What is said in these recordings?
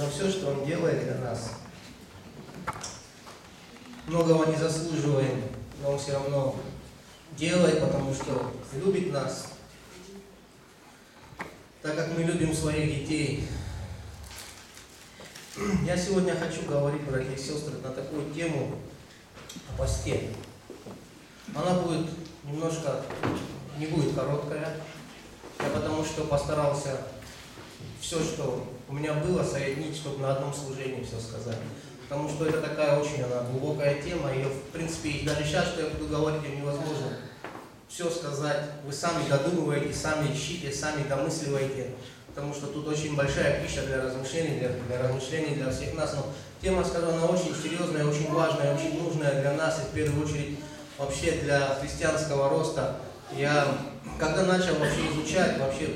за все, что Он делает для нас. Многого не заслуживаем, но Он все равно делает, потому что любит нас. Так как мы любим своих детей. Я сегодня хочу говорить, братья и сестры, на такую тему о посте. Она будет немножко, не будет короткая, я потому что постарался все, что у меня было, соединить, чтобы на одном служении все сказать. Потому что это такая очень она глубокая тема, и в принципе и даже сейчас, что я буду говорить, невозможно все сказать. Вы сами додумываете, сами ищите, сами домысливаете, потому что тут очень большая пища для размышлений, для, для размышлений для всех нас. Но тема, скажу, она очень серьезная, очень важная, очень нужная для нас, и в первую очередь вообще для христианского роста. Я, когда начал вообще изучать, вообще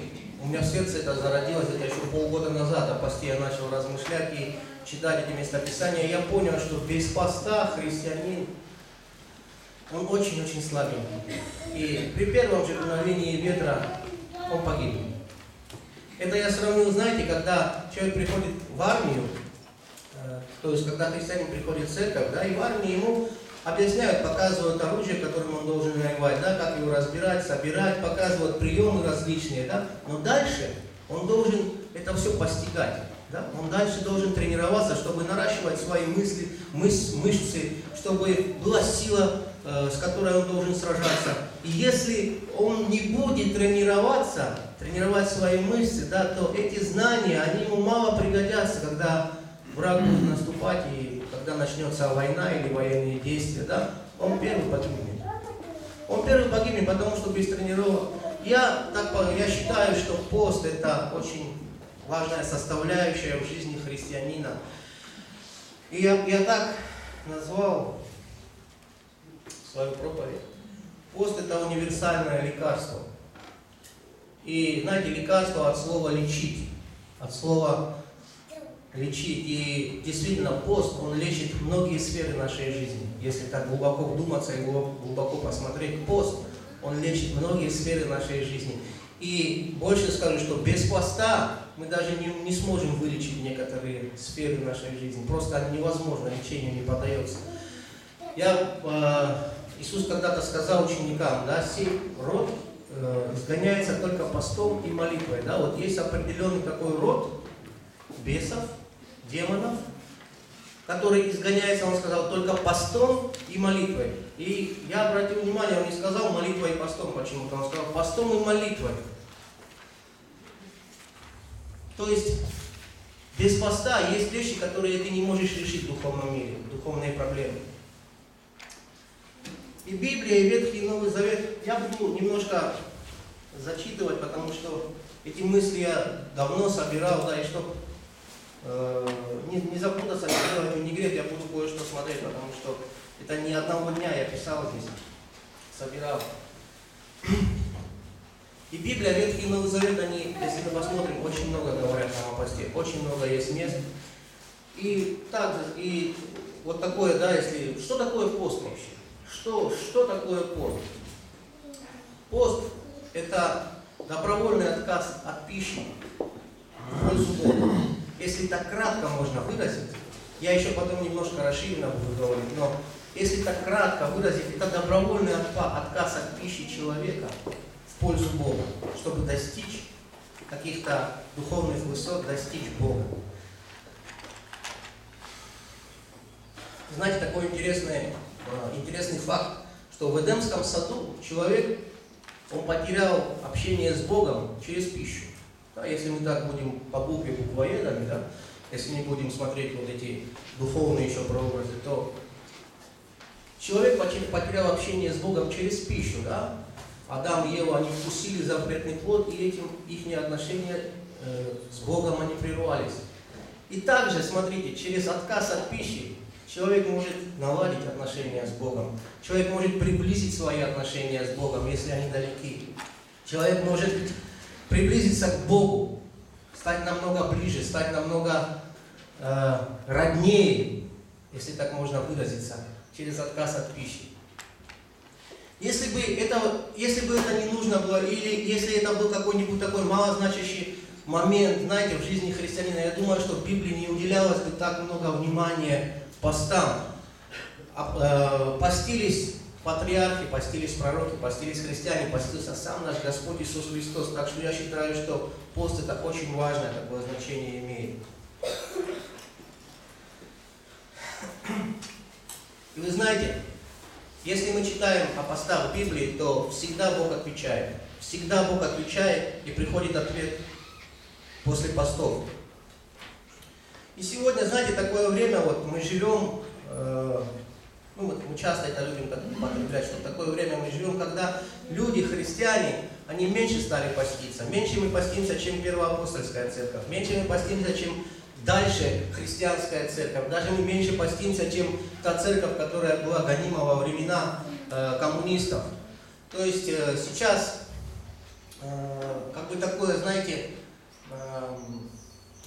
у меня в сердце это зародилось это еще полгода назад, о посте я начал размышлять и читать эти местописания, я понял, что без поста христианин, он очень-очень слабенький. И при первом же мгновении ветра он погиб. Это я сравнил, знаете, когда человек приходит в армию, э, то есть когда христианин приходит в церковь, да, и в армии ему объясняют, показывают оружие, которым он должен воевать, да, как его разбирать, собирать, показывают приемы различные, да, но дальше он должен это все постигать. Да? Он дальше должен тренироваться, чтобы наращивать свои мысли, мыс, мышцы, чтобы была сила, э, с которой он должен сражаться. И если он не будет тренироваться, тренировать свои мышцы, да, то эти знания, они ему мало пригодятся, когда враг будет наступать и когда начнется война или военные действия, да, он первый погибнет. Он первый погибнет, потому что без тренировок. Я, так, я считаю, что пост это очень важная составляющая в жизни христианина. И я, я так назвал свою проповедь. Пост это универсальное лекарство. И знаете, лекарство от слова лечить, от слова лечить. И действительно, пост, он лечит многие сферы нашей жизни. Если так глубоко вдуматься и глубоко посмотреть, пост, он лечит многие сферы нашей жизни. И больше скажу, что без поста мы даже не, не сможем вылечить некоторые сферы нашей жизни. Просто невозможно, лечению не подается. Я, э, Иисус когда-то сказал ученикам, да, сей род э, изгоняется только постом и молитвой. Да? Вот есть определенный такой род бесов, демонов, который изгоняется, он сказал, только постом и молитвой. И я обратил внимание, он не сказал молитвой и постом почему-то, он сказал постом и молитвой. То есть без поста есть вещи, которые ты не можешь решить в духовном мире, духовные проблемы. И Библия, и Ветхий и Новый Завет я буду немножко зачитывать, потому что эти мысли я давно собирал, да, и чтобы э, не, не запутаться, не делать винегрет, я буду кое-что смотреть, потому что это не одного дня я писал здесь, собирал. И Библия, Ветхий Новый Завет, они, если мы посмотрим, очень много говорят о посте, очень много есть мест. И также, и вот такое, да, если, что такое пост вообще? Что, что такое пост? Пост – это добровольный отказ от пищи в Бога. Если так кратко можно выразить, я еще потом немножко расширенно буду говорить, но если так кратко выразить, это добровольный отказ от пищи человека в пользу Бога, чтобы достичь каких-то духовных высот, достичь Бога. Знаете, такой интересный, э, интересный факт, что в Эдемском саду человек, он потерял общение с Богом через пищу. Да, если мы так будем по букве буквоедами, да, если не будем смотреть вот эти духовные еще прообразы, то человек потерял общение с Богом через пищу, да? Адам и Ева, они вкусили запретный плод, и этим их отношения э, с Богом они прервались. И также, смотрите, через отказ от пищи человек может наладить отношения с Богом. Человек может приблизить свои отношения с Богом, если они далеки. Человек может приблизиться к Богу, стать намного ближе, стать намного э, роднее, если так можно выразиться, через отказ от пищи. Если бы это, если бы это не нужно было, или если это был какой-нибудь такой малозначащий момент, знаете, в жизни христианина. Я думаю, что в Библии не уделялось бы так много внимания постам. Э, постились патриархи, постились пророки, постились христиане, постился сам наш Господь Иисус Христос. Так что я считаю, что пост это очень важное такое значение имеет. И вы знаете, если мы читаем о постах Библии, то всегда Бог отвечает. Всегда Бог отвечает и приходит ответ после постов. И сегодня, знаете, такое время, вот мы живем, э, ну вот мы часто это любим как употреблять, что в такое время мы живем, когда люди, христиане, они меньше стали поститься. Меньше мы постимся, чем первоапостольская церковь. Меньше мы постимся, чем дальше христианская церковь. Даже мы меньше постимся, чем та церковь, которая была гонима во времена э, коммунистов. То есть э, сейчас э, как бы такое, знаете, э,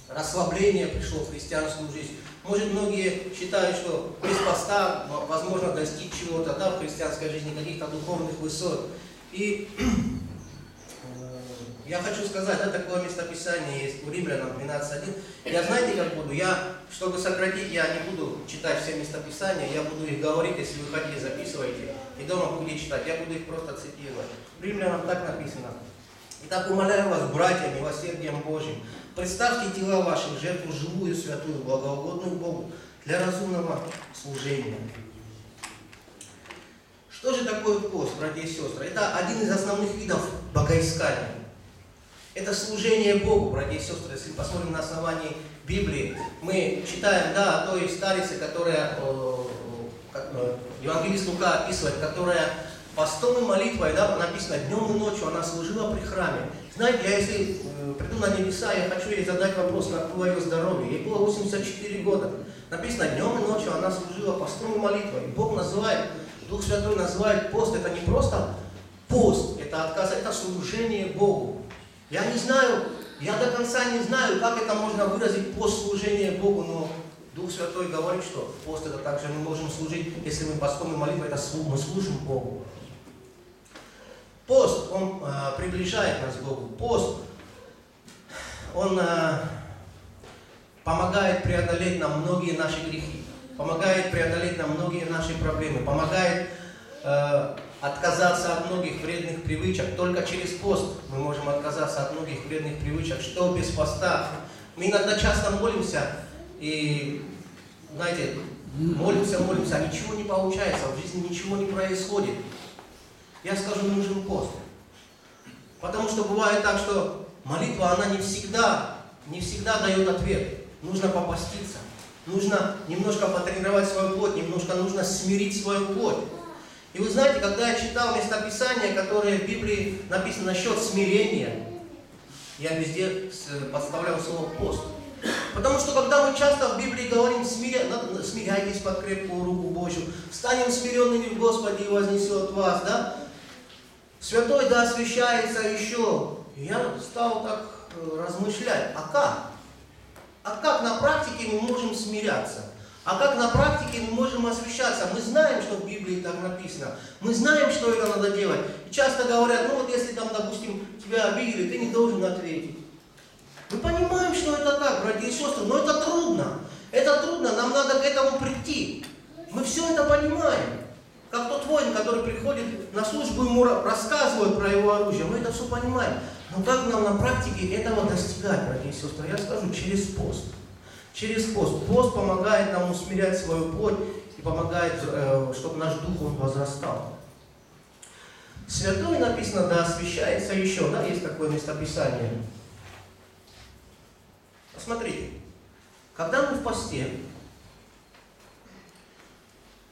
расслабление пришло в христианскую жизнь. Может, многие считают, что без поста возможно достичь чего-то да, в христианской жизни, каких-то духовных высот. И я хочу сказать, да, такое местописание есть у Римлянам 12.1. Я знаете, как буду? Я, чтобы сократить, я не буду читать все местописания, я буду их говорить, если вы хотите, записывайте. И дома будете читать, я буду их просто цитировать. В Римлянам так написано. Итак, умоляю вас, братья, милосердием Божьим, представьте тела ваши в жертву живую, святую, благоугодную Богу, для разумного служения. Что же такое пост, братья и сестры? Это один из основных видов богоискания. Это служение Богу, братья и сестры. Если посмотрим на основании Библии, мы читаем, да, о той старице, которая, как Евангелист Лука описывает, которая постом и молитвой, да, написано, днем и ночью она служила при храме. Знаете, я если э, приду на небеса, я хочу ей задать вопрос, как было ее здоровье. Ей было 84 года. Написано, днем и ночью она служила постом и молитвой. И Бог называет, Дух Святой называет пост, это не просто пост, это отказ, это служение Богу. Я не знаю, я до конца не знаю, как это можно выразить пост служения Богу, но Дух Святой говорит, что пост это также мы можем служить, если мы постом и молитвой, это мы служим Богу. Пост, он э, приближает нас к Богу. Пост, он э, помогает преодолеть нам многие наши грехи, помогает преодолеть нам многие наши проблемы, помогает э, отказаться от многих вредных привычек. Только через пост мы можем отказаться от многих вредных привычек. Что без поста? Мы иногда часто молимся и, знаете, молимся, молимся, а ничего не получается, в жизни ничего не происходит. Я скажу, нужен пост. Потому что бывает так, что молитва, она не всегда, не всегда дает ответ. Нужно попаститься. Нужно немножко потренировать свою плоть, немножко нужно смирить свою плоть. И вы знаете, когда я читал местописания, которые в Библии написаны насчет смирения, я везде подставлял слово пост. Потому что когда мы часто в Библии говорим, смиря... смиряйтесь под крепкую руку Божью, станем смиренными в Господе и вознесет вас, да? Святой да освящается еще. Я стал так э, размышлять, а как? А как на практике мы можем смиряться? А как на практике мы можем освещаться? Мы знаем, что в Библии так написано. Мы знаем, что это надо делать. И часто говорят, ну вот если там, допустим, тебя обидели, ты не должен ответить. Мы понимаем, что это так, братья и сестры, но это трудно. Это трудно, нам надо к этому прийти. Мы все это понимаем. Как тот воин, который приходит на службу, ему рассказывают про его оружие. Мы это все понимаем. Но как нам на практике этого достигать, братья и сестры? Я скажу, через пост через пост. Пост помогает нам усмирять свою плоть и помогает, э, чтобы наш дух он возрастал. Святой написано, да освящается еще, да, есть такое местописание. Посмотрите, когда мы в посте,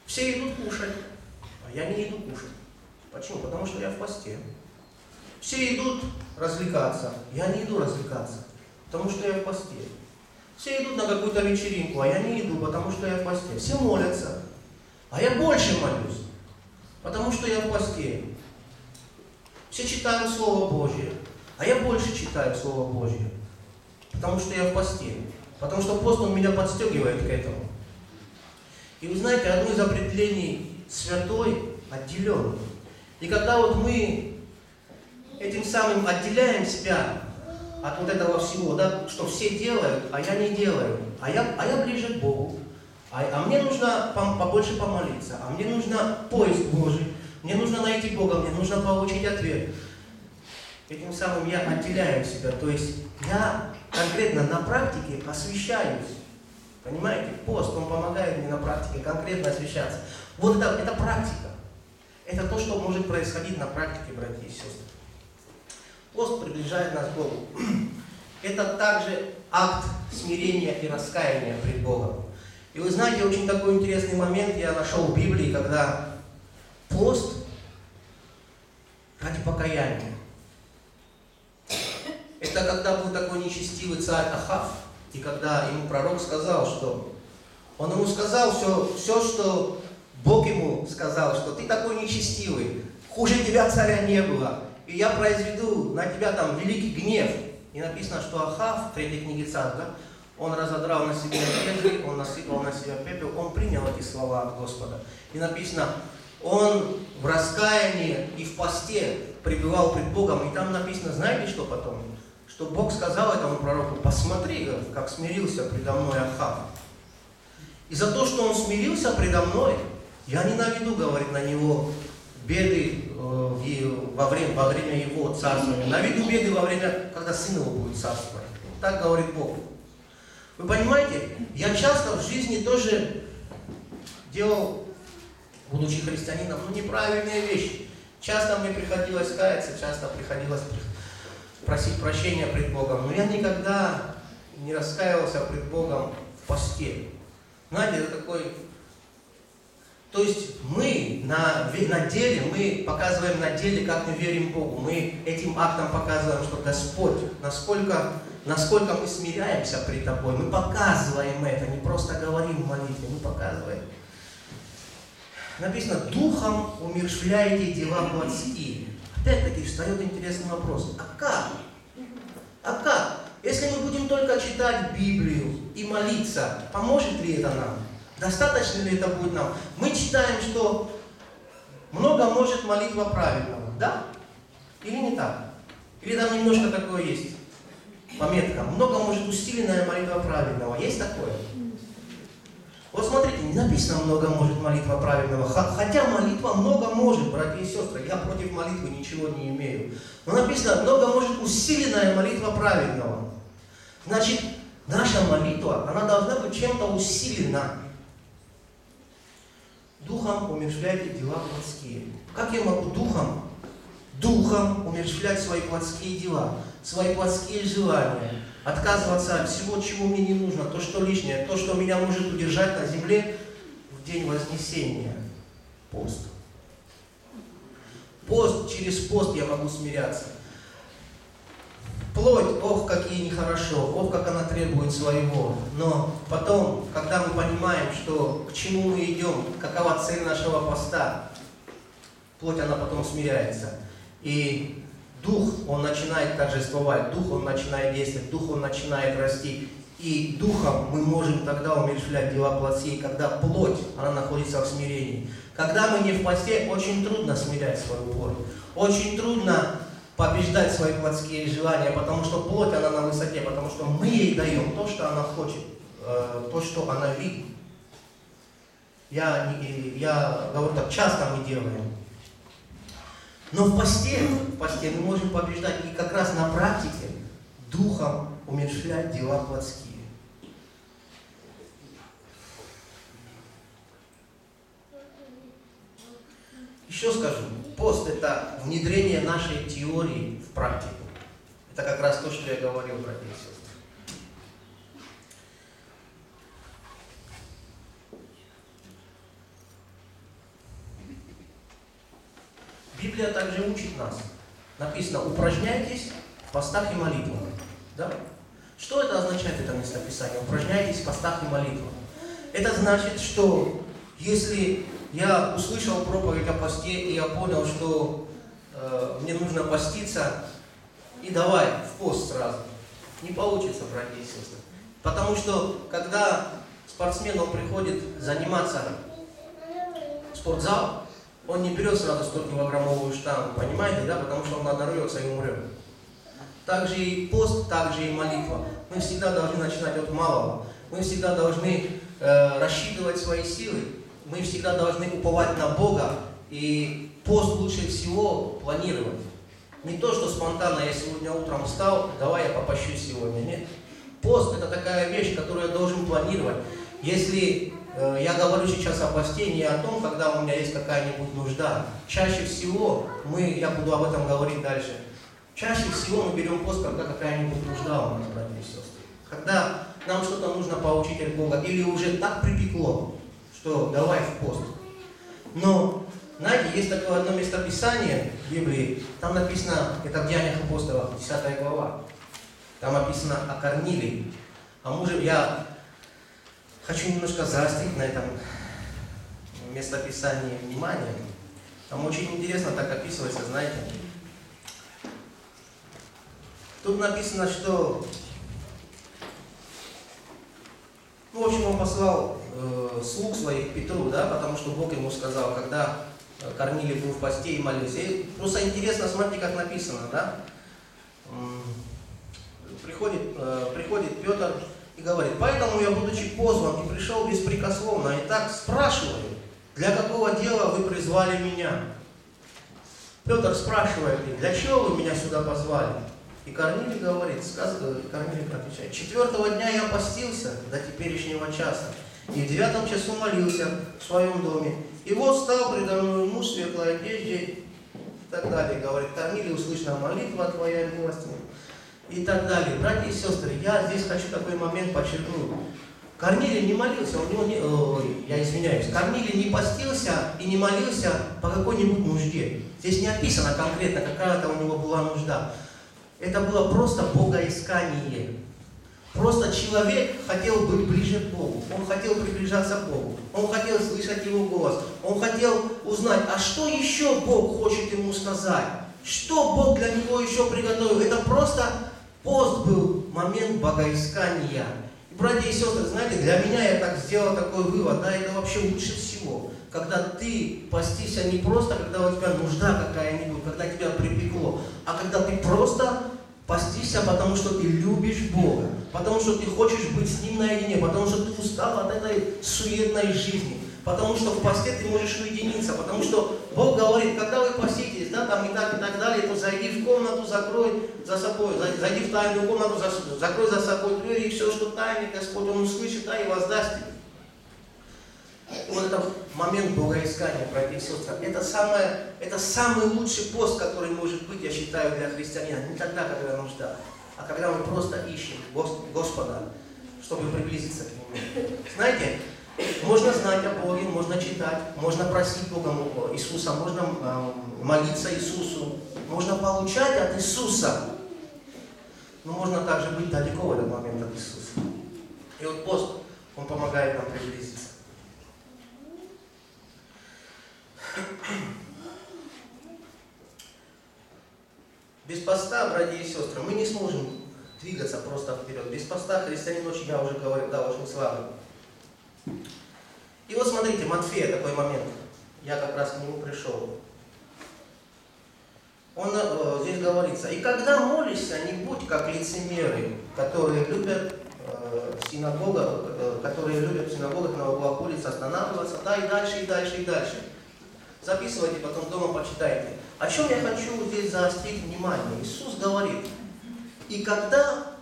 все идут кушать, а я не иду кушать. Почему? Потому что я в посте. Все идут развлекаться, я не иду развлекаться, потому что я в посте. Все идут на какую-то вечеринку, а я не иду, потому что я в посте. Все молятся, а я больше молюсь, потому что я в посте. Все читают Слово Божье, а я больше читаю Слово Божье, потому что я в посте. Потому что пост, он меня подстегивает к этому. И вы знаете, одно из определений святой отделенный. И когда вот мы этим самым отделяем себя от вот этого всего, да, что все делают, а я не делаю, а я, а я ближе к Богу, а, а мне нужно побольше помолиться, а мне нужно поиск Божий, мне нужно найти Бога, мне нужно получить ответ. Этим самым я отделяю себя, то есть я конкретно на практике освещаюсь. Понимаете? Пост, он помогает мне на практике конкретно освещаться. Вот это, это практика. Это то, что может происходить на практике, братья и сестры. Пост приближает нас к Богу. Это также акт смирения и раскаяния пред Богом. И вы знаете, очень такой интересный момент я нашел в Библии, когда пост ради покаяния. Это когда был такой нечестивый царь Ахав, и когда ему пророк сказал, что он ему сказал все, все, что Бог ему сказал, что ты такой нечестивый, хуже тебя царя не было, и я произведу на тебя там великий гнев. И написано, что Ахав, в третьей книге царь, да, он разодрал на себе одежды, он насыпал на себя пепел, он принял эти слова от Господа. И написано, он в раскаянии и в посте пребывал пред Богом. И там написано, знаете, что потом? Что Бог сказал этому пророку, посмотри, как смирился предо мной Ахав. И за то, что он смирился предо мной, я не наведу, говорит, на него беды э, во время, во время его царствования. Наведу беды во время, когда сын его будет царствовать. Так говорит Бог. Вы понимаете, я часто в жизни тоже делал, будучи христианином, ну, неправильные вещи. Часто мне приходилось каяться, часто приходилось просить прощения пред Богом. Но я никогда не раскаивался пред Богом в посте. Знаете, это такой... То есть мы на, на деле, мы показываем на деле, как мы верим Богу. Мы этим актом показываем, что Господь, насколько насколько мы смиряемся при тобой. Мы показываем это, не просто говорим в молитве, мы показываем. Написано, духом умершвляете дела плотские. Опять-таки встает интересный вопрос. А как? А как? Если мы будем только читать Библию и молиться, поможет ли это нам? Достаточно ли это будет нам? Мы читаем, что много может молитва правильного. Да? Или не так? Или там немножко такое есть? пометка. Много может усиленная молитва праведного. Есть такое? Вот смотрите, не написано много может молитва праведного. Хотя молитва много может, братья и сестры. Я против молитвы ничего не имею. Но написано, много может усиленная молитва праведного. Значит, наша молитва, она должна быть чем-то усилена. Духом умерщвляйте дела плотские. Как я могу духом, духом умерщвлять свои плотские дела? свои плотские желания, отказываться от всего, чего мне не нужно, то, что лишнее, то, что меня может удержать на земле в день Вознесения. Пост. Пост, через пост я могу смиряться. Плоть, ох, какие нехорошо, ох, как она требует своего. Но потом, когда мы понимаем, что к чему мы идем, какова цель нашего поста, плоть, она потом смиряется. И Дух, он начинает торжествовать, Дух, он начинает действовать, Дух, он начинает расти. И Духом мы можем тогда умерщвлять дела плотские, когда плоть, она находится в смирении. Когда мы не в посте, очень трудно смирять свою плоть. Очень трудно побеждать свои плотские желания, потому что плоть, она на высоте, потому что мы ей даем то, что она хочет, э, то, что она видит. Я, я говорю так, часто мы делаем. Но в посте, в посте мы можем побеждать и как раз на практике духом умерщвлять дела плотские. Еще скажу, пост это внедрение нашей теории в практику. Это как раз то, что я говорил, братья и сестры. Библия также учит нас. Написано, упражняйтесь в постах и молитвах. Да? Что это означает, это местописание? Упражняйтесь в постах и молитвах. Это значит, что если я услышал проповедь о посте, и я понял, что э, мне нужно поститься, и давай в пост сразу. Не получится, братья и сестры. Потому что, когда спортсмен он приходит заниматься в спортзал, он не берет сразу 100-килограммовую штангу, понимаете, да, потому что он надорвется и умрет. также и пост, также и молитва. Мы всегда должны начинать от малого. Мы всегда должны э, рассчитывать свои силы. Мы всегда должны уповать на Бога. И пост лучше всего планировать. Не то, что спонтанно я сегодня утром встал, давай я попощу сегодня. Нет. Пост это такая вещь, которую я должен планировать. Если э, я говорю сейчас о посте не о том, когда у меня есть какая-нибудь нужда. Чаще всего мы, я буду об этом говорить дальше, чаще всего мы берем пост, когда какая-нибудь нужда у нас, братья и сестры. Когда нам что-то нужно получить от Бога, или уже так припекло, что давай в пост. Но, знаете, есть такое одно местописание в Библии, там написано, это в Деяниях апостолов, 10 глава, там написано о Корнилии. А мужем я хочу немножко заострить на этом местописании внимание. Там очень интересно так описывается, знаете. Тут написано, что ну, в общем, он послал э, слуг своих Петру, да, потому что Бог ему сказал, когда Корнилий был в посте и молился. И просто интересно, смотрите, как написано, да. Приходит, э, приходит Петр и говорит, поэтому я, будучи позван и пришел беспрекословно, и так спрашиваю, для какого дела вы призвали меня? Петр спрашивает, для чего вы меня сюда позвали? И Корнилий говорит, сказывает, Корнилий отвечает, четвертого дня я постился до теперешнего часа, и в девятом часу молился в своем доме. И вот стал предо мной муж в светлой одежде, и так далее. Говорит, Корнилий, услышана молитва твоя милостиня. И так далее. Братья и сестры, я здесь хочу такой момент подчеркнуть. Корнилий не молился, у него не, ой, я извиняюсь, Корнилий не постился и не молился по какой-нибудь нужде. Здесь не описано конкретно, какая-то у него была нужда. Это было просто богоискание. Просто человек хотел быть ближе к Богу. Он хотел приближаться к Богу. Он хотел слышать Его голос. Он хотел узнать, а что еще Бог хочет ему сказать? Что Бог для него еще приготовил? Это просто пост был момент богоискания. И, братья и сестры, знаете, для меня я так сделал такой вывод, да, это вообще лучше всего. Когда ты постишься не просто, когда у тебя нужда какая-нибудь, когда тебя припекло, а когда ты просто постишься, потому что ты любишь Бога, потому что ты хочешь быть с Ним наедине, потому что ты устал от этой суетной жизни, потому что в посте ты можешь уединиться, потому что Бог говорит, когда вы поститесь, да, там и так, и так далее, то зайди в комнату, закрой за собой, зайди в тайную комнату, закрой за собой дверь, и все, что тайный Господь, Он услышит, да, и воздаст тебе. Вот это момент богоискания, братья и сестры, это, самое, это самый лучший пост, который может быть, я считаю, для христианина. Не тогда, когда нужда, а когда мы просто ищем Господа, чтобы приблизиться к Нему. Знаете, можно знать о Боге, можно читать, можно просить Бога Иисуса, можно э, молиться Иисусу, можно получать от Иисуса, но можно также быть далеко в этот момент от Иисуса. И вот пост, он помогает нам приблизиться. Без поста, братья и сестры, мы не сможем двигаться просто вперед. Без поста христианин очень, я уже говорил, да, очень слабый. И вот смотрите, Матфея такой момент. Я как раз к нему пришел. Он э, здесь говорится, и когда молишься, не будь как лицемеры, которые любят э, синагога, э, которые любят в синагогах на углах улиц останавливаться, да, и дальше, и дальше, и дальше. Записывайте, потом дома почитайте. О чем я хочу здесь заострить внимание? Иисус говорит, и когда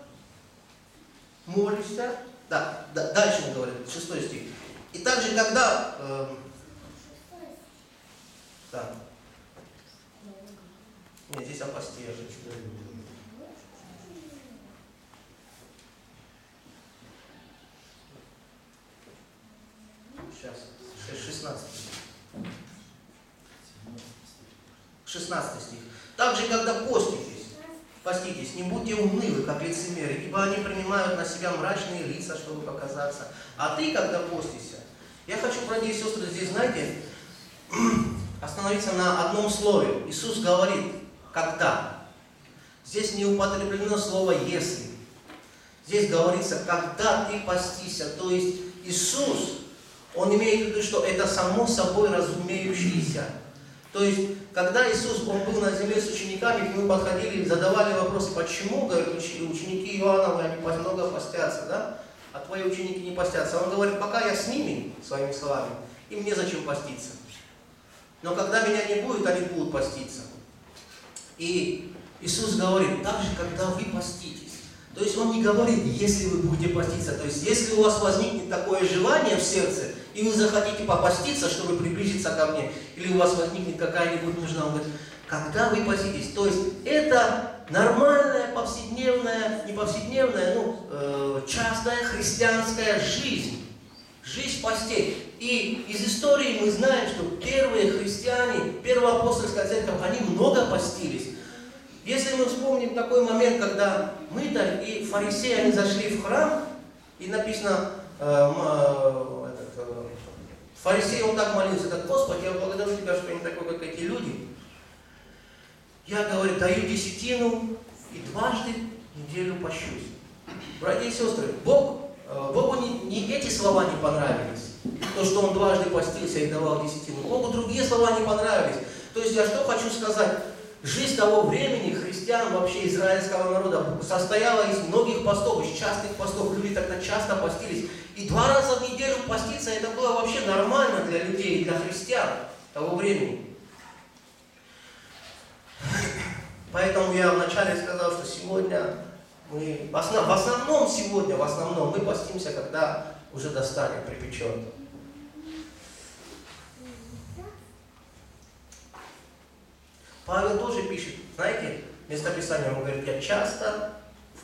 молишься, да, да дальше он говорит, шестой стих. И также, когда, э, да, нет, здесь о посте я же Сейчас, 16. 16 стих. Также, когда поститесь, поститесь, не будьте унылы, как лицемеры, ибо они принимают на себя мрачные лица, чтобы показаться. А ты, когда постишься, я хочу, братья и сестры, здесь, знаете, остановиться на одном слове. Иисус говорит, когда. Здесь не употреблено слово «если». Здесь говорится, когда ты постишься. То есть Иисус, Он имеет в виду, что это само собой разумеющееся. То есть, когда Иисус, Он был на земле с учениками, к Нему подходили, задавали вопрос, почему, говорят, ученики Иоанновы, они много постятся, да? А твои ученики не постятся. Он говорит, пока я с ними, своими словами, им незачем поститься. Но когда меня не будет, они будут поститься. И Иисус говорит, так же, когда вы поститесь. То есть Он не говорит, если вы будете поститься. То есть, если у вас возникнет такое желание в сердце, и вы захотите попаститься, чтобы приблизиться ко мне, или у вас возникнет какая-нибудь нужда, Он говорит, когда вы поститесь. То есть, это нормальная, повседневная, не повседневная, ну, э, частая христианская жизнь. Жизнь постель. И из истории мы знаем, что первые христиане, первая апостольская церковь, они много постились. Если мы вспомним такой момент, когда мытарь и фарисеи, они зашли в храм, и написано, э, э, фарисей, он так молился, так, Господи, я благодарю Тебя, что я не такой, как эти люди. Я, говорю, даю десятину и дважды неделю пощусь. Братья и сестры, Бог, э, Богу не, не эти слова не понравились, то, что он дважды постился и давал десятину. Богу другие слова не понравились. То есть я что хочу сказать? Жизнь того времени христиан, вообще израильского народа, состояла из многих постов, из частых постов. Люди тогда часто постились. И два раза в неделю поститься, это было вообще нормально для людей, для христиан того времени. Поэтому я вначале сказал, что сегодня мы, в основном сегодня, в основном мы постимся, когда уже достанет, припечет. Павел тоже пишет, знаете, местописание, он говорит, я часто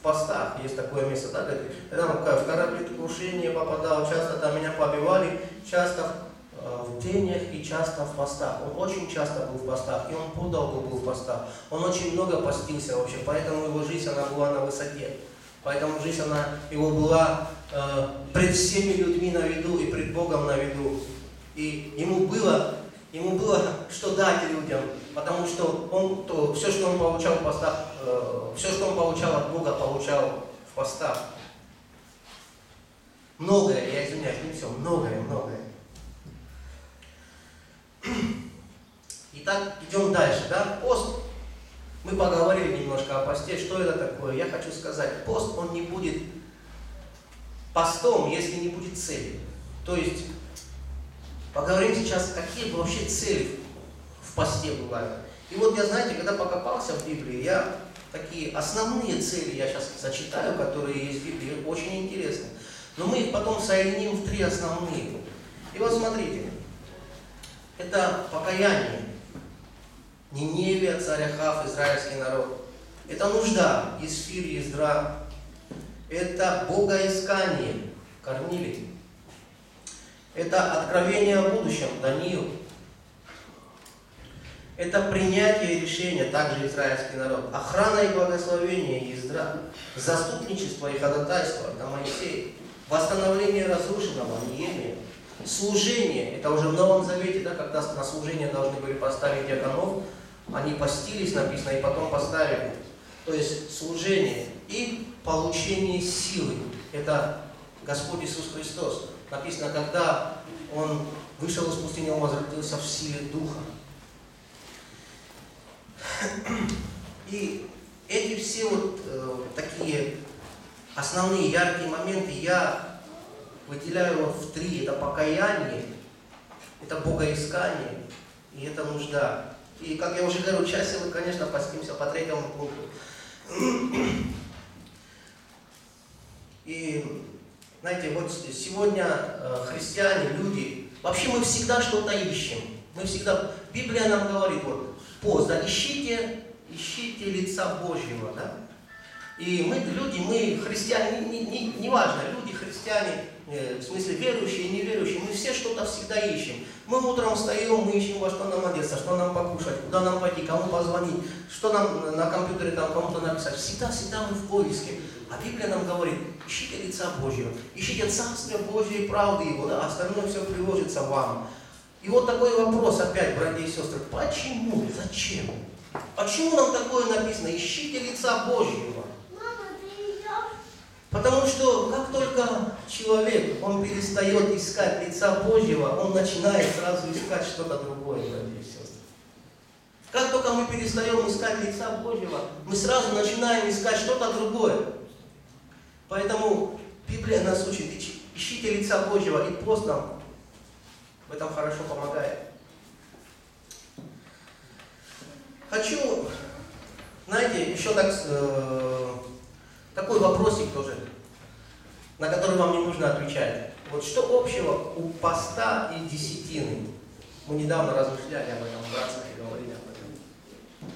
в постах, есть такое место, да, когда в кораблекрушение попадал, часто там меня побивали, часто э, в тенях и часто в постах. Он очень часто был в постах, и он подолгу был в постах. Он очень много постился вообще, поэтому его жизнь, она была на высоте. Поэтому жизнь, она его была э, пред всеми людьми на виду и пред Богом на виду. И ему было Ему было что дать людям, потому что он, то, все, что он получал в постах, э, все, что он получал от Бога, получал в постах. Многое, я извиняюсь, не все, многое, многое. Итак, идем дальше, да? Пост. Мы поговорили немножко о посте, что это такое. Я хочу сказать, пост, он не будет постом, если не будет цели. То есть Поговорим сейчас, какие вообще цели в посте бывают. И вот я, знаете, когда покопался в Библии, я такие основные цели я сейчас зачитаю, которые есть в Библии, очень интересны. Но мы их потом соединим в три основные. И вот смотрите, это покаяние. Ниневия, царь Ахав, израильский народ. Это нужда, Исфир, Издра. Это богоискание, Корнилий. Это откровение о будущем, Даниил. Это принятие решения, также израильский народ. Охрана и благословение Издра. Заступничество и ходатайство, это Моисей. Восстановление разрушенного, Неемия. Служение, это уже в Новом Завете, да, когда на служение должны были поставить диаконов, они постились, написано, и потом поставили. То есть служение и получение силы. Это Господь Иисус Христос. Написано, когда он вышел из пустыни, он возвратился в силе Духа. И эти все вот э, такие основные яркие моменты я выделяю в три. Это покаяние, это богоискание и это нужда. И, как я уже говорю, чаще мы, конечно, постимся по третьему пункту. И знаете, вот сегодня э, христиане, люди, вообще мы всегда что-то ищем. Мы всегда, Библия нам говорит, вот, да, ищите, ищите лица Божьего, да. И мы, люди, мы христиане, не, не, не важно, люди, христиане, в смысле верующие, неверующие, мы все что-то всегда ищем. Мы утром встаем, мы ищем, во что нам одеться, что нам покушать, куда нам пойти, кому позвонить, что нам на компьютере там кому-то написать. Всегда-всегда мы в поиске. А Библия нам говорит, ищите лица Божьего, ищите Царствие Божье и правды Его, да, остальное все приложится вам. И вот такой вопрос опять, братья и сестры, почему, зачем? Почему нам такое написано? Ищите лица Божьего. Потому что как только человек, он перестает искать лица Божьего, он начинает сразу искать что-то другое, братья и сестры. Как только мы перестаем искать лица Божьего, мы сразу начинаем искать что-то другое. Поэтому Библия нас учит, ищите лица Божьего, и пост нам в этом хорошо помогает. Хочу, знаете, еще так, э, такой вопросик тоже, на который вам не нужно отвечать. Вот что общего у поста и десятины? Мы недавно размышляли об этом, братцах, и говорили об этом.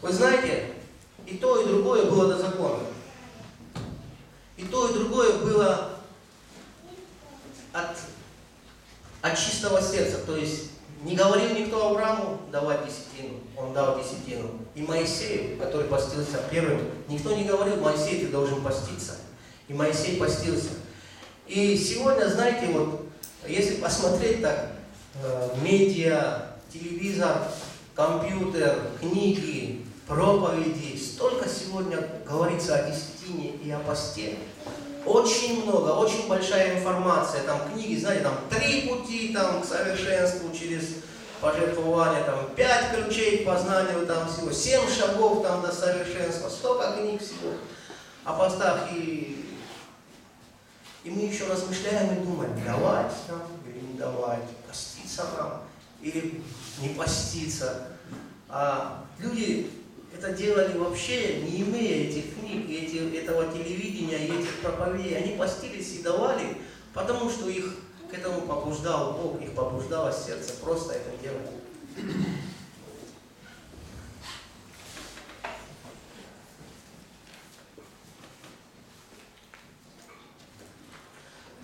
Вы знаете, и то, и другое было до закона. И то, и другое было от, от чистого сердца. То есть не говорил никто Аврааму давать десятину. Он дал десятину. И Моисею, который постился первым, никто не говорил, Моисей, ты должен поститься. И Моисей постился. И сегодня, знаете, вот, если посмотреть так, э, медиа, телевизор, компьютер, книги, проповеди, столько сегодня говорится о десятине и о посте. Очень много, очень большая информация, там книги, знаете, там три пути там, к совершенству через пожертвование, там пять ключей к познанию там всего, семь шагов там до совершенства, столько книг всего о постах и и мы еще размышляем и думаем, давать нам или не давать, поститься нам или не поститься. А люди это делали вообще, не имея этих книг, эти, этого телевидения и этих проповедей. Они постились и давали, потому что их к этому побуждал Бог, их побуждало сердце просто это делать.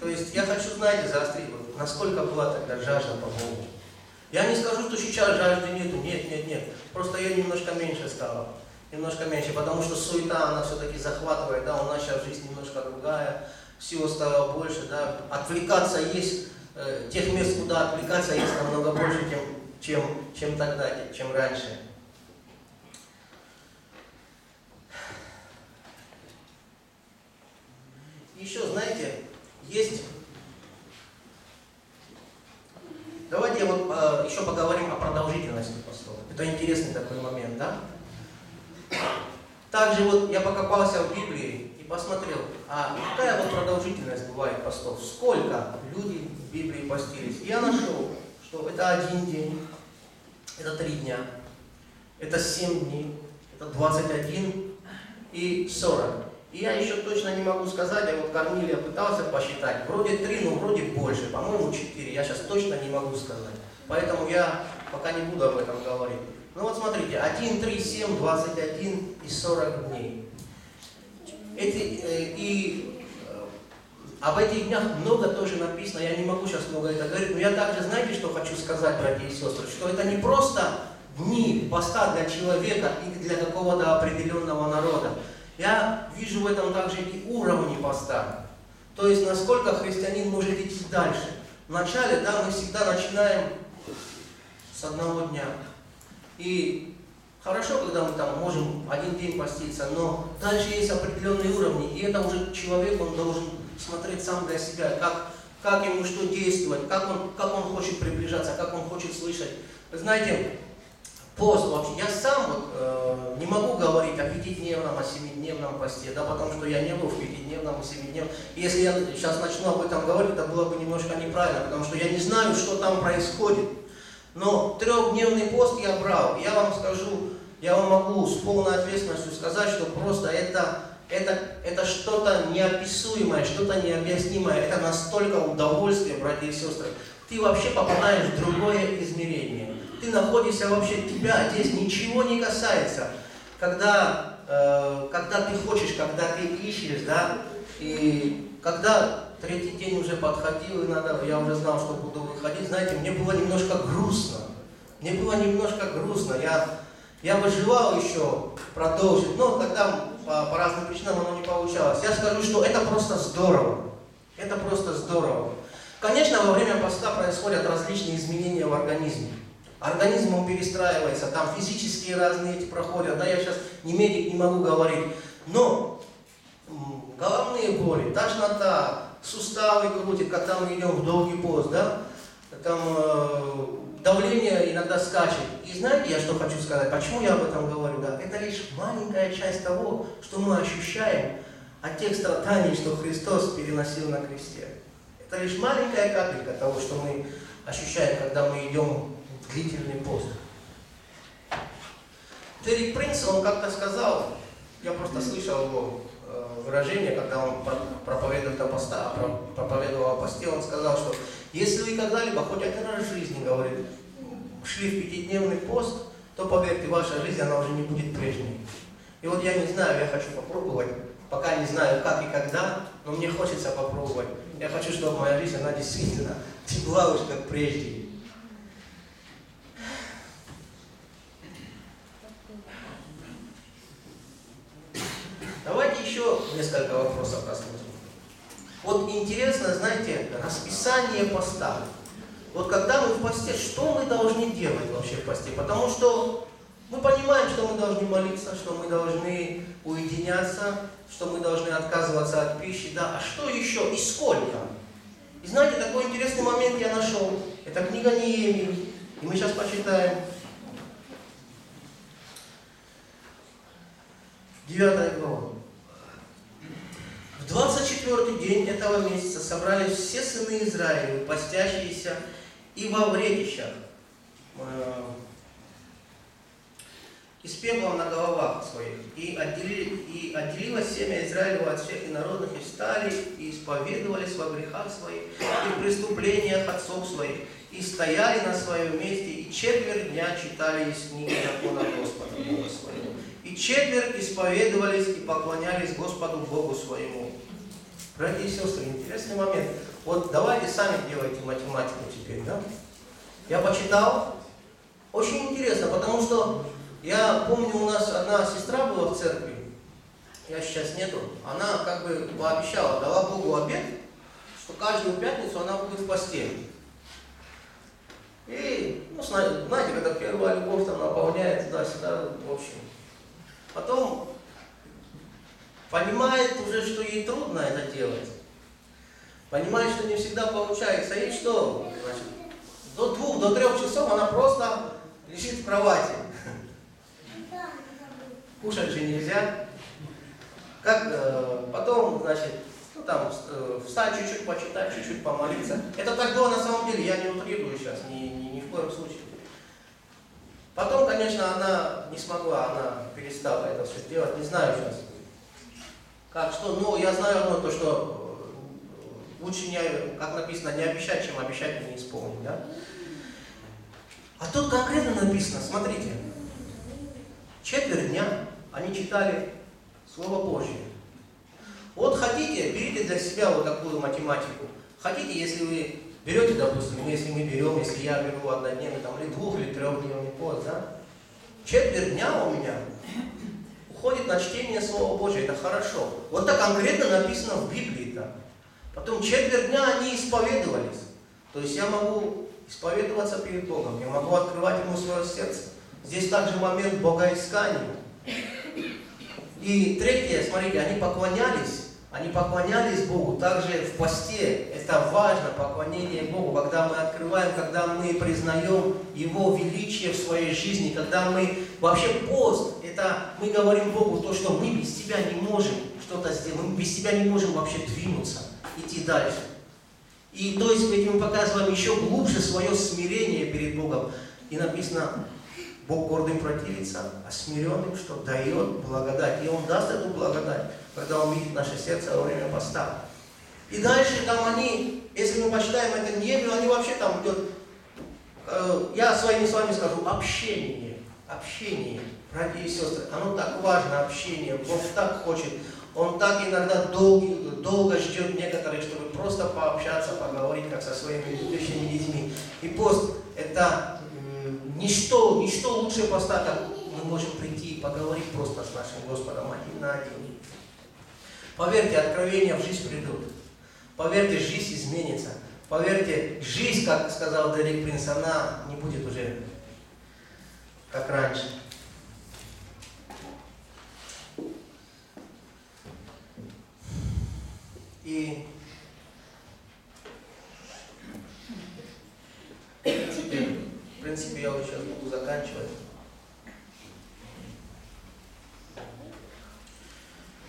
То есть я хочу, знаете, заострить, насколько была тогда жажда по Богу. Я не скажу, что сейчас жажды нету, нет, нет, нет. Просто ее немножко меньше стало. Немножко меньше, потому что суета, она все-таки захватывает, да, у нас сейчас жизнь немножко другая, всего стало больше, да. Отвлекаться есть, э, тех мест, куда отвлекаться, есть намного больше, чем, чем, чем тогда, чем раньше. Еще, знаете, есть... Давайте вот э, еще поговорим о продолжительности постов. Это интересный такой момент, да? Также вот я покопался в Библии и посмотрел, а какая вот продолжительность бывает постов? Сколько люди в Библии постились? Я нашел, что это один день, это три дня, это семь дней, это 21 и 40. И я еще точно не могу сказать, я вот Корнилия пытался посчитать, вроде три, но вроде больше, по-моему четыре, я сейчас точно не могу сказать. Поэтому я пока не буду об этом говорить. Ну вот смотрите, 1, 3, 7, 21 и 40 дней. Эти, э, и э, об этих днях много тоже написано, я не могу сейчас много это говорить, но я также, знаете, что хочу сказать, братья и сестры, что это не просто дни поста для человека и для какого-то определенного народа. Я вижу в этом также и уровни поста. То есть, насколько христианин может идти дальше. Вначале, да, мы всегда начинаем с одного дня. И хорошо, когда мы там можем один день поститься, но дальше есть определенные уровни, и это уже человек, он должен смотреть сам для себя, как, как ему что действовать, как он, как он хочет приближаться, как он хочет слышать. Вы знаете, пост вообще. Я сам вот, э, не могу говорить о пятидневном, о семидневном посте, да, потому что я не был в пятидневном и семидневном. Если я сейчас начну об этом говорить, это было бы немножко неправильно, потому что я не знаю, что там происходит. Но трехдневный пост я брал. Я вам скажу, я вам могу с полной ответственностью сказать, что просто это, это, это что-то неописуемое, что-то необъяснимое. Это настолько удовольствие, братья и сестры. Ты вообще попадаешь в другое измерение ты находишься вообще, тебя здесь ничего не касается. Когда, э, когда ты хочешь, когда ты ищешь, да, и когда третий день уже подходил, и надо, я уже знал, что буду выходить, знаете, мне было немножко грустно. Мне было немножко грустно. Я, я бы желал еще продолжить, но тогда по, по разным причинам оно не получалось. Я скажу, что это просто здорово. Это просто здорово. Конечно, во время поста происходят различные изменения в организме организм он перестраивается, там физические разные эти проходят, да, я сейчас не медик, не могу говорить, но головные боли, тошнота, суставы крутит, когда мы идем в долгий пост, да, там э, давление иногда скачет. И знаете, я что хочу сказать, почему я об этом говорю? Да? Это лишь маленькая часть того, что мы ощущаем от тех страданий, что Христос переносил на кресте. Это лишь маленькая капелька того, что мы ощущаем, когда мы идем длительный пост. Терри Принц, он как-то сказал, я просто слышал его э, выражение, когда он проповедовал о, поста, проповедовал о посте, он сказал, что если вы когда-либо, хоть один раз в жизни, говорит, шли в пятидневный пост, то поверьте, ваша жизнь, она уже не будет прежней. И вот я не знаю, я хочу попробовать, пока не знаю как и когда, но мне хочется попробовать. Я хочу, чтобы моя жизнь, она действительно была уже как прежде. Давайте еще несколько вопросов рассмотрим. Вот интересно, знаете, расписание поста. Вот когда мы в посте, что мы должны делать вообще в посте? Потому что мы понимаем, что мы должны молиться, что мы должны уединяться, что мы должны отказываться от пищи, да, а что еще и сколько? И знаете, такой интересный момент я нашел. Это книга Неемии, и мы сейчас почитаем. Девятая глава. В 24 день этого месяца собрались все сыны Израиля, постящиеся и во вредищах, э, и с пеплом на головах своих, и, отдели, и отделилось семя Израилева от всех инородных, и встали, и исповедовались во грехах своих, и в преступлениях отцов своих, и стояли на своем месте, и четверть дня читали из книги закона Господа Бога своего. И четверть исповедовались и поклонялись Господу Богу своему. И сестры, интересный момент. Вот давайте сами делайте математику теперь, да? Я почитал. Очень интересно, потому что я помню, у нас одна сестра была в церкви, я сейчас нету, она как бы пообещала, дала Богу обед, что каждую пятницу она будет в постели. И, ну, знаете, когда первая любовь там наполняет туда-сюда, в общем. Потом понимает уже, что ей трудно это делать. Понимает, что не всегда получается. И что? Значит, до двух, до трех часов она просто лежит в кровати. Кушать же нельзя. Как э, потом, значит, ну там, э, встать чуть-чуть, почитать, чуть-чуть помолиться. Это так было на самом деле, я не утрирую сейчас, ни, ни, ни в коем случае. Потом, конечно, она не смогла, она перестала это все делать, не знаю сейчас. Как что, ну, я знаю одно, то, что э, лучше, не, как написано, не обещать, чем обещать и не исполнить, да? А тут конкретно написано, смотрите, четверть дня они читали Слово Божье. Вот хотите, берите для себя вот такую математику. Хотите, если вы берете, допустим, если мы берем, если я беру однодневный, там, или двух, или трехдневный пост, да? Четверть дня у меня уходит на чтение Слова Божьего, это хорошо. Вот так конкретно написано в Библии-то. Потом четверть дня они исповедовались. То есть я могу исповедоваться перед Богом, я могу открывать Ему свое сердце. Здесь также момент богоискания. И третье, смотрите, они поклонялись, они поклонялись Богу. Также в посте это важно, поклонение Богу, когда мы открываем, когда мы признаем Его величие в своей жизни, когда мы, вообще пост, это мы говорим Богу то, что мы без Тебя не можем что-то сделать, мы без Тебя не можем вообще двинуться, идти дальше. И то есть этим мы показываем еще глубже свое смирение перед Богом. И написано, Бог гордым противится, а смиренным что? Дает благодать. И Он даст эту благодать, когда Он видит наше сердце во время поста. И дальше там они, если мы почитаем это небо, они вообще там идет, э, я своими словами скажу, общение. Общение, братья и сестры, оно так важно, общение. Бог так хочет, Он так иногда долго, долго ждет некоторых, чтобы просто пообщаться, поговорить, как со своими любящими детьми. И пост – это Ничто, ничто лучше поста, как мы можем прийти и поговорить просто с нашим Господом один на один. Поверьте, откровения в жизнь придут. Поверьте, жизнь изменится. Поверьте, жизнь, как сказал Дерек Принц, она не будет уже как раньше. И принципе, я уже сейчас буду заканчивать.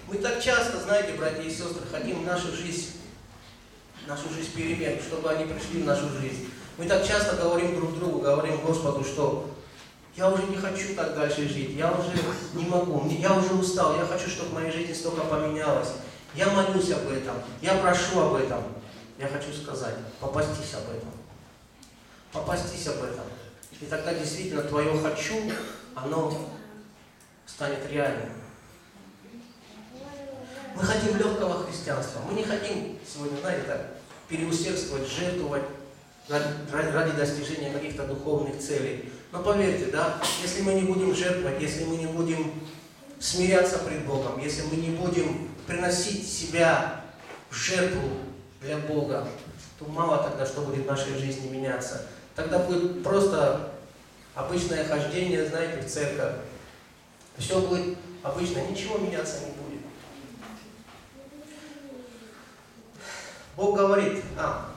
Мы так часто, знаете, братья и сестры, хотим в нашу жизнь, нашу жизнь перемен, чтобы они пришли в нашу жизнь. Мы так часто говорим друг другу, говорим Господу, что я уже не хочу так дальше жить, я уже не могу, я уже устал, я хочу, чтобы в моей жизни столько поменялось. Я молюсь об этом, я прошу об этом. Я хочу сказать, попастись об этом. Попастись об этом. И тогда действительно твое «хочу», оно станет реальным. Мы хотим легкого христианства. Мы не хотим сегодня, знаете, так, переусердствовать, жертвовать ради, ради достижения каких-то духовных целей. Но поверьте, да, если мы не будем жертвовать, если мы не будем смиряться пред Богом, если мы не будем приносить себя в жертву для Бога, то мало тогда, что будет в нашей жизни меняться. Тогда будет просто обычное хождение, знаете, в церковь. Все будет обычно, ничего меняться не будет. Бог говорит, а,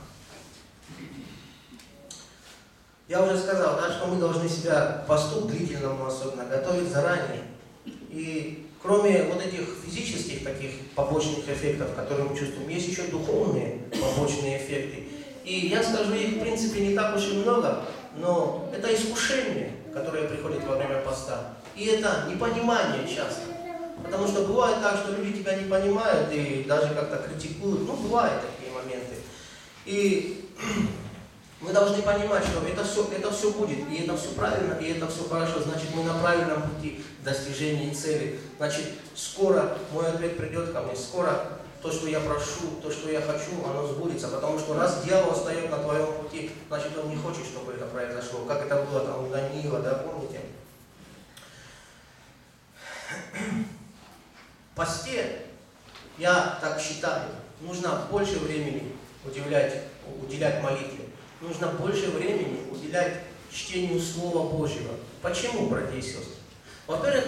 я уже сказал, да, что мы должны себя посту длительному особенно готовить заранее. И кроме вот этих физических таких побочных эффектов, которые мы чувствуем, есть еще духовные побочные эффекты. И я скажу, их в принципе не так уж и много, но это искушение, которое приходит во время поста. И это непонимание часто. Потому что бывает так, что люди тебя не понимают и даже как-то критикуют. Ну, бывают такие моменты. И мы должны понимать, что это все, это все будет, и это все правильно, и это все хорошо. Значит, мы на правильном пути достижения цели. Значит, скоро мой ответ придет ко мне, скоро то, что я прошу, то, что я хочу, оно сбудется. Потому что раз дьявол встает на твоем пути, значит, он не хочет, чтобы это произошло. Как это было там у Даниила, да, помните? Посте, я так считаю, нужно больше времени уделять, уделять молитве. Нужно больше времени уделять чтению Слова Божьего. Почему, братья и сестры? Во-первых,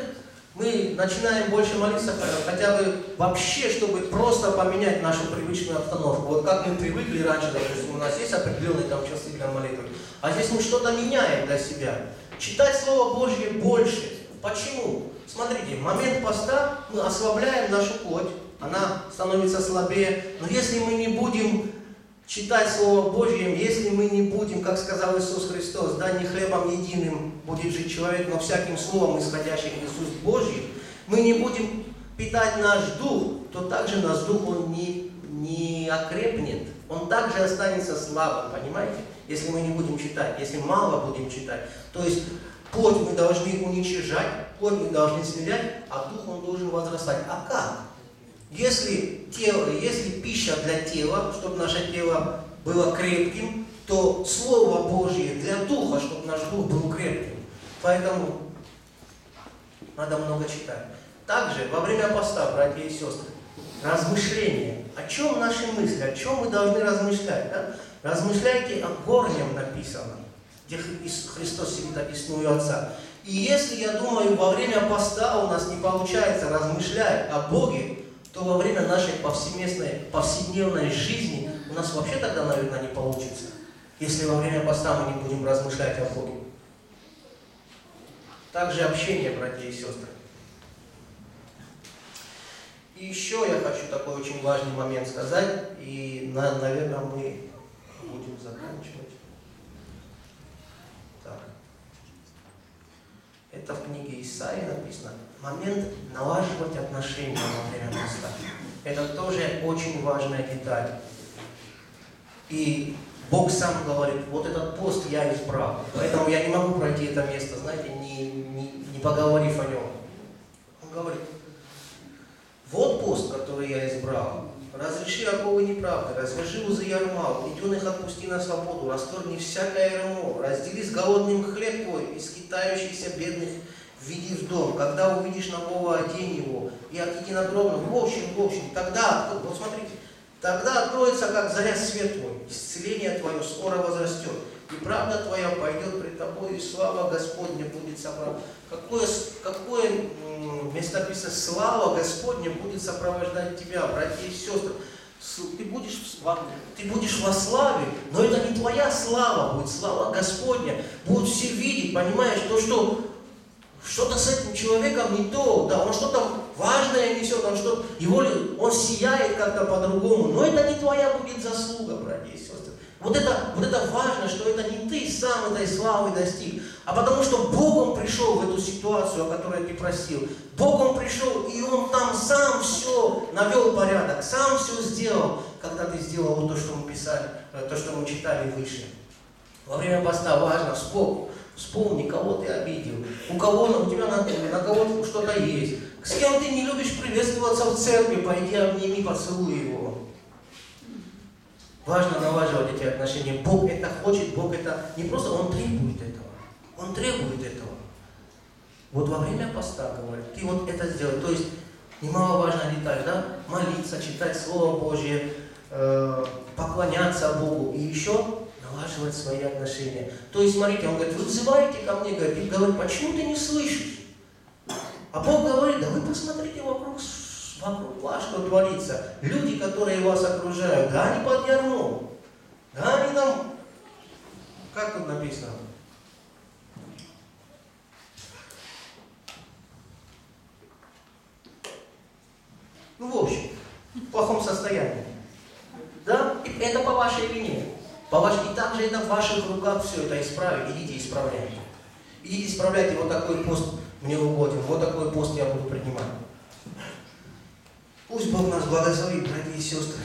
мы начинаем больше молиться хотя бы вообще, чтобы просто поменять нашу привычную обстановку. Вот как мы привыкли раньше, допустим, у нас есть определенные там часы для молитвы, а здесь мы что-то меняем для себя. Читать Слово Божье больше. Почему? Смотрите, в момент поста мы ослабляем нашу плоть, она становится слабее. Но если мы не будем читать Слово Божье, если мы не будем, как сказал Иисус Христос, да, не хлебом единым будет жить человек, но всяким словом, исходящим из уст Божьих, мы не будем питать наш дух, то также наш дух, он не, не окрепнет, он также останется слабым, понимаете? Если мы не будем читать, если мало будем читать. То есть плоть мы должны уничижать, плоть мы должны смирять, а дух он должен возрастать. А как? Если, тело, если пища для тела, чтобы наше тело было крепким, то Слово Божье для духа, чтобы наш дух был крепким. Поэтому надо много читать. Также во время поста, братья и сестры, размышления. О чем наши мысли, о чем мы должны размышлять? Да? Размышляйте о горнем написано, где Христос сидит одесную Отца. И если, я думаю, во время поста у нас не получается размышлять о Боге, то во время нашей повсеместной, повседневной жизни у нас вообще тогда, наверное, не получится, если во время поста мы не будем размышлять о Боге. Также общение, братья и сестры. И еще я хочу такой очень важный момент сказать, и, наверное, мы будем заканчивать. Так. Это в книге Исаии написано момент налаживать отношения во время поста. Это тоже очень важная деталь. И Бог сам говорит, вот этот пост я избрал. Поэтому я не могу пройти это место, знаете, не, не, не поговорив о нем. Он говорит, вот пост, который я избрал. Разреши оковы неправды, развяжи узы ярма, угнетенных отпусти на свободу, расторгни всякое ярмо, раздели с голодным хлеб твой, и скитающихся бедных введи в дом, когда увидишь нового одень его, и от единокровного, в общем, в общем, тогда, вот смотрите, тогда откроется, как заря свет твой, исцеление твое скоро возрастет, и правда твоя пойдет пред тобой, и слава Господня будет сопровождать. Какое, какое место написано, слава Господня будет сопровождать тебя, братья и сестры. ты будешь, ты будешь во славе, но это не твоя слава будет, слава Господня. Будут все видеть, понимаешь, то, что что-то с этим человеком не то, да, он что-то важное несет, он что его, он сияет как-то по-другому, но это не твоя будет заслуга, братья и сестры. Вот это, вот это важно, что это не ты сам этой славы достиг, а потому что Бог он пришел в эту ситуацию, о которой ты просил. Бог он пришел, и Он там сам все навел порядок, сам все сделал, когда ты сделал вот то, что мы писали, э, то, что мы читали выше. Во время поста важно вспомни, вспомни, кого ты обидел, у кого у тебя на, на кого что-то есть, с кем ты не любишь приветствоваться в церкви, пойди обними, поцелуй его. Важно налаживать эти отношения. Бог это хочет, Бог это не просто, Он требует этого. Он требует этого. Вот во время поста, говорит, ты вот это сделай. То есть, немаловажная деталь, да? Молиться, читать Слово Божье, э, поклоняться Богу и еще налаживать свои отношения. То есть, смотрите, он говорит, вы взываете ко мне, говорит, говорит, почему ты не слышишь? А Бог говорит, да вы посмотрите вокруг вокруг вас что творится. Люди, которые вас окружают, да, они под ярмом. Да, они там, как тут написано? Ну, в общем, в плохом состоянии. Да? Это по вашей вине. И также это в ваших руках все это исправить. Идите исправляйте. Идите исправляйте, вот такой пост мне угоден, вот такой пост я буду принимать. Пусть Бог нас благословит, и сестры.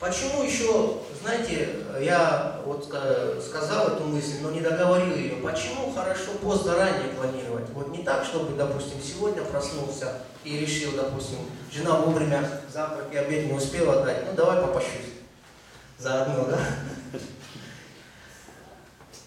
Почему еще, знаете, я вот сказал эту мысль, но не договорил ее. Почему хорошо пост заранее планировать? Вот не так, чтобы, допустим, сегодня проснулся и решил, допустим, жена вовремя завтрак и обед не успела дать, ну давай попощусь заодно, да?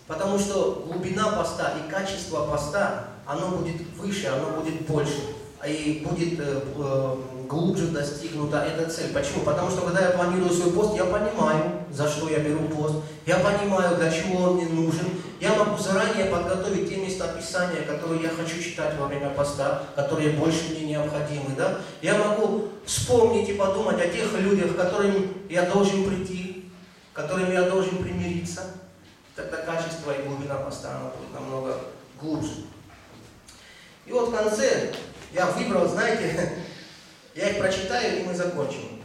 Потому что глубина поста и качество поста оно будет выше, оно будет больше, и будет э, э, глубже достигнута эта цель. Почему? Потому что когда я планирую свой пост, я понимаю, за что я беру пост, я понимаю, для чего он мне нужен, я могу заранее подготовить те места Писания, которые я хочу читать во время поста, которые больше мне необходимы. Да? Я могу вспомнить и подумать о тех людях, к которым я должен прийти, к которым я должен примириться. Тогда качество и глубина поста будет намного глубже. И вот в конце я выбрал, знаете, я их прочитаю, и мы закончим.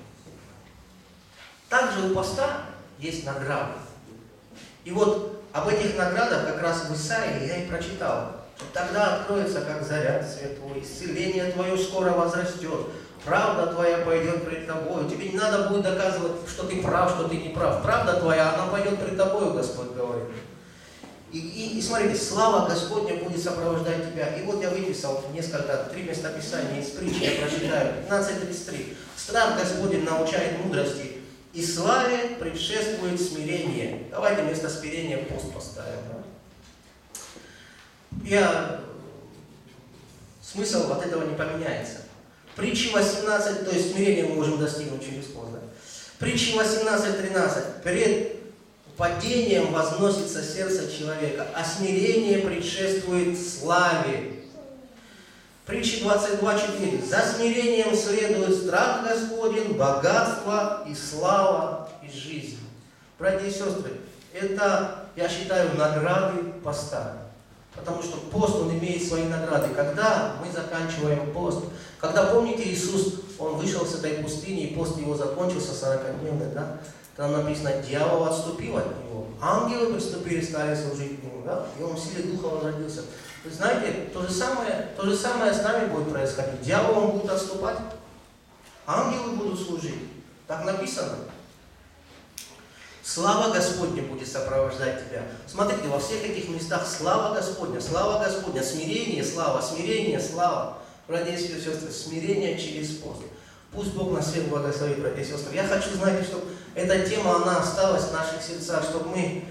Также у поста есть награды. И вот об этих наградах как раз в Исаии я и прочитал. Тогда откроется, как заряд свет исцеление твое скоро возрастет, правда твоя пойдет пред тобою. Тебе не надо будет доказывать, что ты прав, что ты не прав. Правда твоя, она пойдет пред тобою, Господь говорит. И, и, и смотрите, слава Господня будет сопровождать тебя. И вот я выписал несколько, три места Писания из притчи, я прочитаю. 15.33. Страх Господень научает мудрости, и славе предшествует смирение. Давайте вместо смирения пост поставим. Да? Я... Смысл от этого не поменяется. Притчи 18, то есть смирение мы можем достигнуть через пост. Да? Притчи 18.13. Перед падением возносится сердце человека, а смирение предшествует славе. Притча 22.4. За смирением следует страх Господень, богатство и слава и жизнь. Братья и сестры, это, я считаю, награды поста. Потому что пост, он имеет свои награды. Когда мы заканчиваем пост, когда, помните, Иисус, он вышел с этой пустыни, и пост его закончился 40-дневный, да? Там написано, дьявол отступил от него. Ангелы приступили, стали служить ему, да? И он в силе духа возродился. Вы знаете, то же самое, то же самое с нами будет происходить. Дьявол он будет отступать, ангелы будут служить. Так написано. Слава Господня будет сопровождать тебя. Смотрите, во всех этих местах слава Господня, слава Господня, смирение, слава, смирение, слава. Братья и сестры, смирение через пост. Пусть Бог нас всех благословит, братья и сестры. Я хочу, знаете, чтобы эта тема, она осталась в наших сердцах, чтобы мы,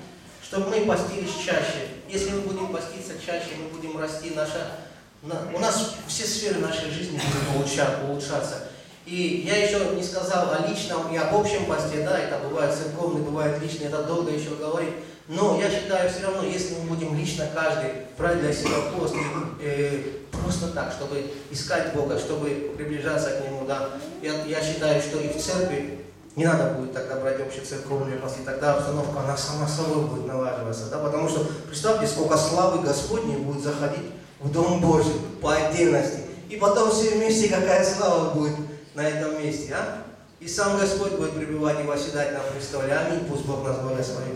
чтобы мы постились чаще. Если мы будем поститься чаще, мы будем расти, наша, на, у нас все сферы нашей жизни будут улучшаться. И я еще не сказал о личном и об общем посте, да, это бывает церковный, бывает личный, это долго еще говорить. Но я считаю все равно, если мы будем лично каждый брать для себя пост, э, просто так, чтобы искать Бога, чтобы приближаться к Нему, да, я, я считаю, что и в церкви не надо будет тогда брать общецерковные посты, тогда обстановка, она сама собой будет налаживаться, да, потому что представьте, сколько славы Господней будет заходить в Дом Божий по отдельности, и потом все вместе какая слава будет на этом месте, а? И сам Господь будет пребывать и восседать на престоле. Аминь. Пусть Бог нас благословит.